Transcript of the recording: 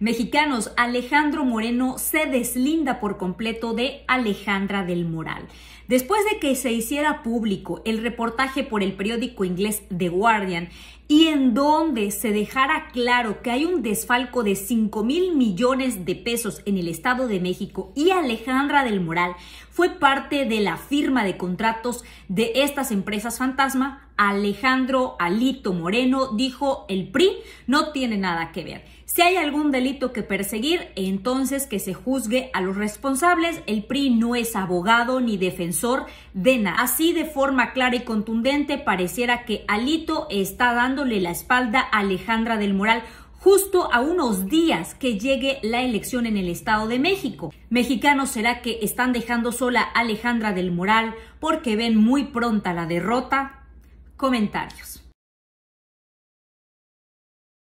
Mexicanos, Alejandro Moreno se deslinda por completo de Alejandra del Moral. Después de que se hiciera público el reportaje por el periódico inglés The Guardian y en donde se dejara claro que hay un desfalco de 5 mil millones de pesos en el Estado de México y Alejandra del Moral fue parte de la firma de contratos de estas empresas fantasma, Alejandro Alito Moreno dijo el PRI no tiene nada que ver. Si hay algún delito que perseguir, entonces que se juzgue a los responsables. El PRI no es abogado ni defensor de nada. Así de forma clara y contundente pareciera que Alito está dándole la espalda a Alejandra del Moral justo a unos días que llegue la elección en el Estado de México. Mexicanos será que están dejando sola a Alejandra del Moral porque ven muy pronta la derrota. Comentarios.